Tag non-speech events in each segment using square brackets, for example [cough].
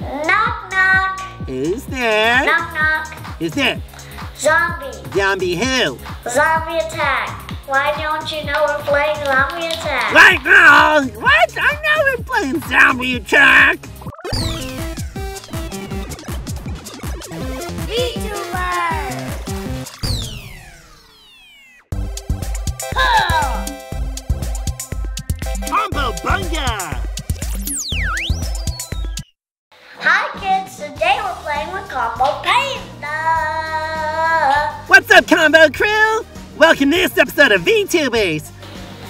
Knock knock. Who's there? Knock knock. Who's there? Zombie. Zombie who? Zombie attack. Why don't you know we're playing zombie attack? Right now! What? I know we're playing Zombie Attack! Welcome to this episode of VTubers!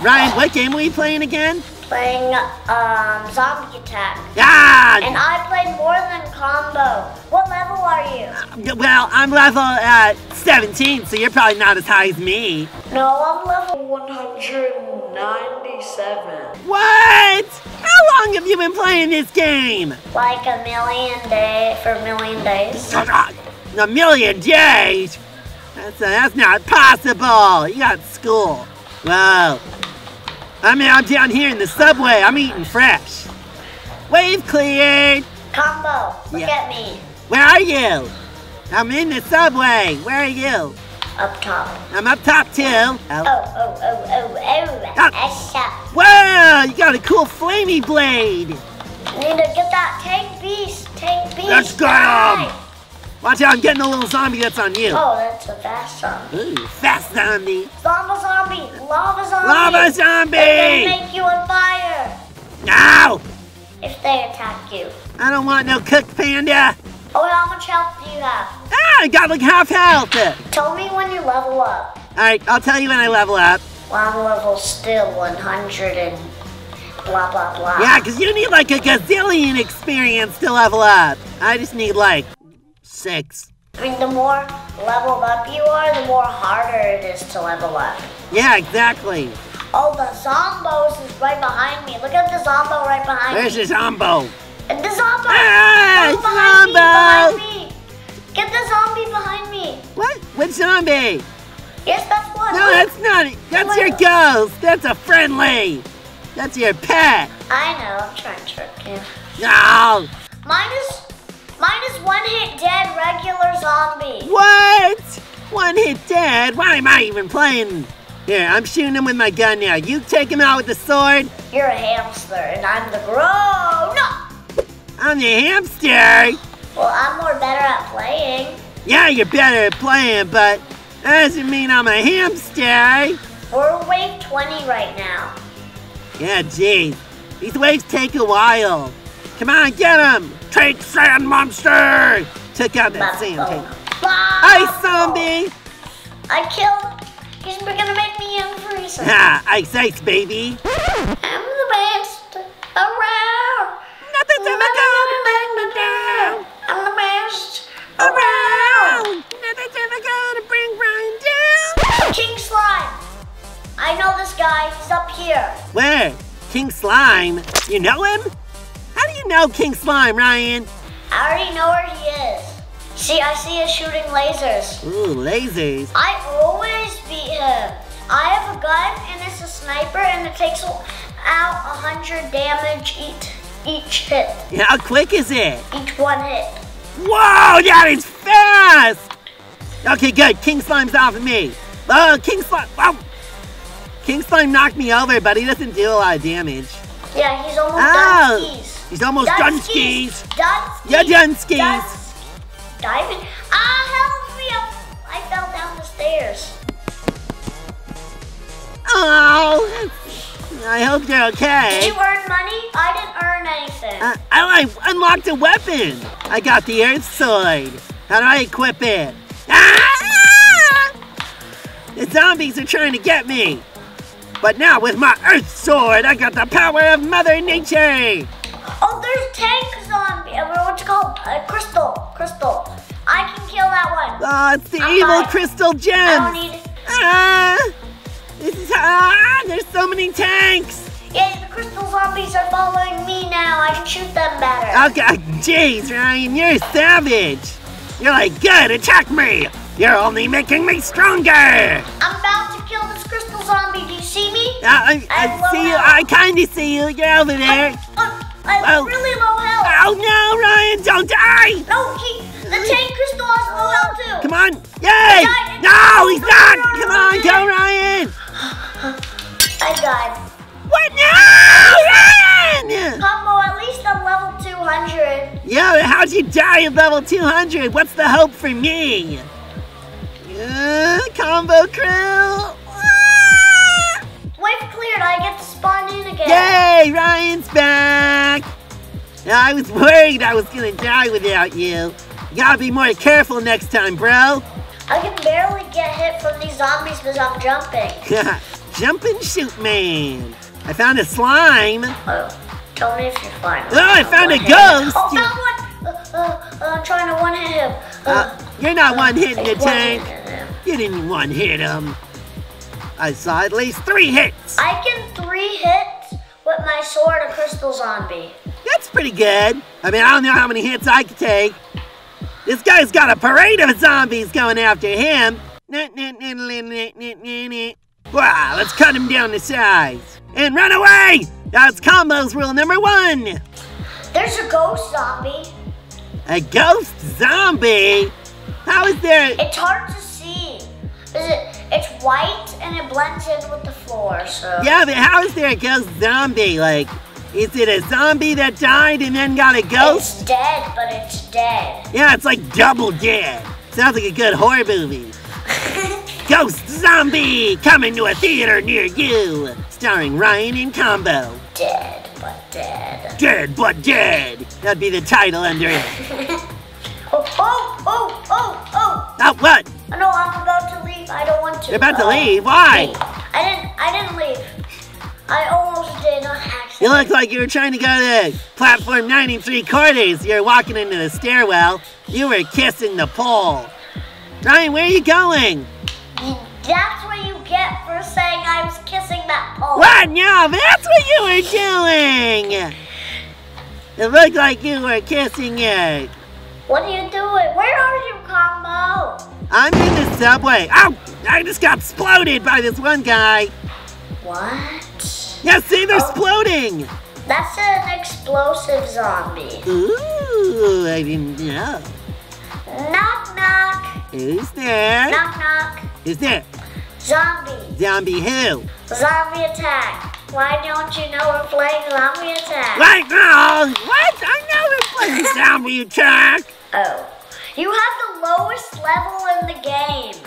Ryan, what game are we playing again? Playing um zombie attack. Ah! And I played more than Combo. What level are you? Well, I'm level uh, 17, so you're probably not as high as me. No, I'm level 197. What? How long have you been playing this game? Like a million days, for a million days. A million days? That's, uh, that's not possible. You got school. Whoa. I mean, I'm down here in the subway. I'm eating fresh. Wave cleared. Combo, look Yeah. at me. Where are you? I'm in the subway. Where are you? Up top. I'm up top too. Oh, Oh. oh, oh, oh, oh. Up. Whoa! You got a cool flamey blade. Need to get that tank beast. Tank beast. Let's go. die. Watch out! I'm getting a little zombie that's on you. Oh, that's a fast zombie. Ooh, fast zombie. Lava zombie. Lava zombie. Lava They're zombie! gonna make you on fire No! if they attack you. I don't want no cooked panda. Oh, how much health do you have? Ah, I got like half health. Tell me when you level up. All right, I'll tell you when I level up. Well, I'm level still 100 and blah, blah, blah. Yeah, because you need like a gazillion experience to level up. I just need like six. I mean, the more leveled up you are, the more harder it is to level up. Yeah, exactly. Oh, the zombos is right behind me. Look at the zombo right behind Where's me. the zombo? And the zombo! Ah, Oh, behind zombo! me, behind me! Get the zombie behind me! What? What zombie? Yes, that's one. No, that's not it. That's your ghost. That's a friendly. That's your pet. I know, I'm trying to trick you. No. Mine is, mine is one hit dead regular zombie. What? One hit dead? Why am I even playing? Here, I'm shooting him with my gun now. You take him out with the sword. You're a hamster and I'm the grown up. I'm the hamster. Well, I'm more better at playing. Yeah, you're better at playing, but that doesn't mean I'm a hamster. We're wave 20 right now. Yeah, geez. These waves take a while. Come on, get him! Take sand monster! Took out that sand Oh. tank. Ice zombie! I killed. He's gonna make me unfreeze. Ha! Ice ice, baby! I'm the best around. Nothing's ever gonna bring me down! I'm the best Around! Nothing's ever gonna bring Ryan down! King Slime. I know this guy. He's up here. Where? King Slime? You know him? You know King Slime, Ryan? I already know where he is. See, I see him shooting lasers. Ooh, lasers. I always beat him. I have a gun and it's a sniper and it takes out hundred damage each each hit. Yeah, How quick is it? Each one hit. Whoa, that is fast! Okay, good. King Slime's off of me. Oh, King Slime. Oh. King Slime knocked me over, but he doesn't do a lot of damage. Yeah, he's almost Oh, done skis. He's almost done skis. Done skis. Done skis. Done s- Diving. Ah, help me up. I fell down the stairs. Oh, I hope you're okay. Did you earn money? I didn't earn anything. Uh, I like unlocked a weapon. I got the Earth Sword. How do I equip it? Ah! The zombies are trying to get me. But now with my Earth Sword, I got the power of Mother Nature. Kill that one. Oh, it's the I'm evil crystal I don't need. Ah! This is ah! There's so many tanks. Yeah, the crystal zombies are following me now. I can shoot them better. Okay, jeez, Ryan, you're savage. You're like, good, attack me. You're only making me stronger. I'm about to kill this crystal zombie. Do you see me? Uh, I, I I'm see you. health. I kind of see you. You're over there. Uh, I have Oh. really low health. Oh no, Ryan, Ryan, don't die! No, he, the tank crystal has low health too. Come on! Yay! No, he's No, not! no, no, Come on, go Ryan! I died. What? No! Ryan! Combo, at least I'm level 200. Yeah, but how'd you die at level 200? What's the hope for me? Uh, combo crew! Ah! Wave cleared, I get to spawn in again. Yay, Ryan's back! I was worried I was gonna die without you. You gotta be more careful next time, bro. I can barely get hit from these zombies because I'm jumping. [laughs] Jump and shoot, man. I found a slime. Oh, tell me if you're fine. Oh, I found a One ghost. Oh, found one. Uh, uh, uh, I'm trying to one hit him. Uh, you're not one hitting the tank. hit. You didn't one hit him. I saw at least three hits. I can three hit with my sword a crystal zombie. That's pretty good. I mean, I don't know how many hits I could take. This guy's got a parade of zombies going after him. Wow, let's cut him down to size. And run away! That's combos rule number one. There's a ghost zombie. A ghost zombie? How is there? It's hard to see. Is it? It's white and it blends in with the floor. So Yeah, but how is there a ghost zombie? Like, is it a zombie that died and then got a ghost? it's dead, but it's dead. Yeah, it's like double dead. Sounds like a good horror movie. [laughs] Ghost Zombie coming to a theater near you, starring Ryan and Combo. dead, but dead. Dead but dead. That'd be the title under it. [laughs] Oh, oh, oh, oh, oh. Oh, what? No, I'm about to leave. I don't want to. You're about to Uh, leave? Why? I didn't. I didn't leave. I almost did. accident. You look like you were trying to go to platform 93 quarters. You're walking into the stairwell. You were kissing the pole. Ryan, where are you going? That's what you get for saying I was kissing that pole. What? No, that's what you were doing. It looked like you were kissing it. What are you doing? Where are you, Combo? I'm in the subway. Ow! I just got exploded by this one guy. What? Yeah, see, they're exploding. That's an explosive zombie. Ooh, I didn't know. Knock knock. Who's there? Knock knock. Who's there? Zombie. Zombie who? Zombie attack. Why don't you know we're playing zombie attack? Right now. What? I know we're playing [laughs] zombie attack. Oh. You have the lowest level in the game.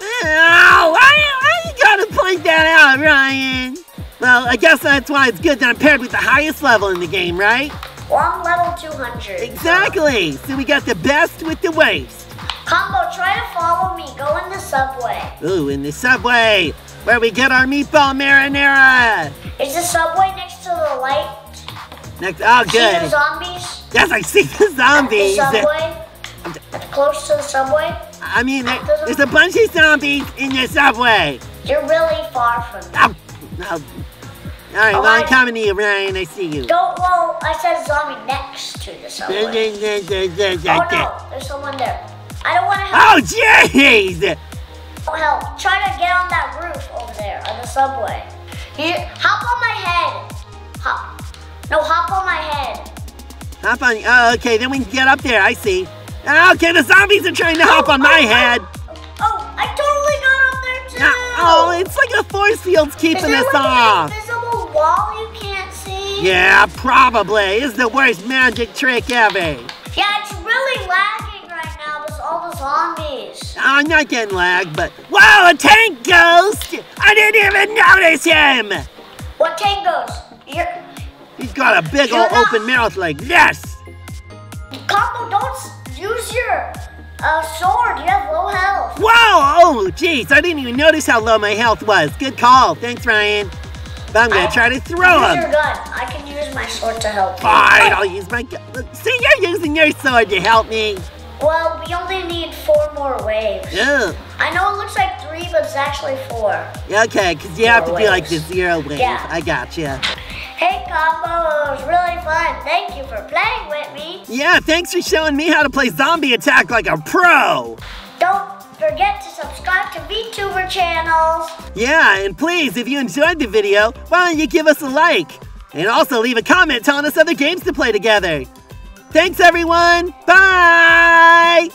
Oh, why, why you gotta point that out, Ryan? Well, I guess that's why it's good that I'm paired with the highest level in the game, right? Well, I'm level 200. Exactly. So we got the best with the waste. Combo, try to follow me. Go in the subway. Ooh, in the subway, where we get our meatball marinara. Is the subway next to the light? Next, oh, good. See the zombies? Yes, I see the The zombies. subway? Close to the subway? I mean, there- there's a bunch of zombies in the subway. You're really far from me. Oh, oh. All right, well, I'm coming to you, Ryan. I see you. Don't, well, I said zombie next to the subway. Oh no, there's someone there. I don't want to help. Oh, jeez! Oh, help. Try to get on that roof over there on the subway. You, hop on my head. Hop. No, hop on my head. Hop on. Oh, okay, then we can get up there. I see. Oh, okay, the zombies are trying to hop on my oh, head. Oh, I totally got up there too. Oh, it's like a force field's keeping us off. Wall you can't see? Yeah, probably. It's the worst magic trick ever. Yeah, it's really lagging right now with all the zombies. I'm not getting lag, but wow, a tank ghost! I didn't even notice him. What tank ghost? You're, He's got a big old open mouth like this. Combo, don't use your uh, sword. You have low health. Whoa! Oh, jeez, I didn't even notice how low my health was. Good call. Thanks, Ryan. But I'm gonna I- try to throw use him. your gun. I can use my sword to help you. Fine, I'll use my gun. See, you're using your sword to help me. Well, we only need four more waves. Oh, I know it looks like three, but it's actually four. okay, because you have to Zero do like the zero wave. Yeah. I gotcha. Hey, Combo, it was really fun. Thank you for playing with me. Yeah, thanks for showing me how to play zombie attack like a pro. Forget to subscribe to VTuber channels. Yeah, and please, if you enjoyed the video, why don't you give us a like? And also leave a comment telling us other games to play together. Thanks, everyone. Bye.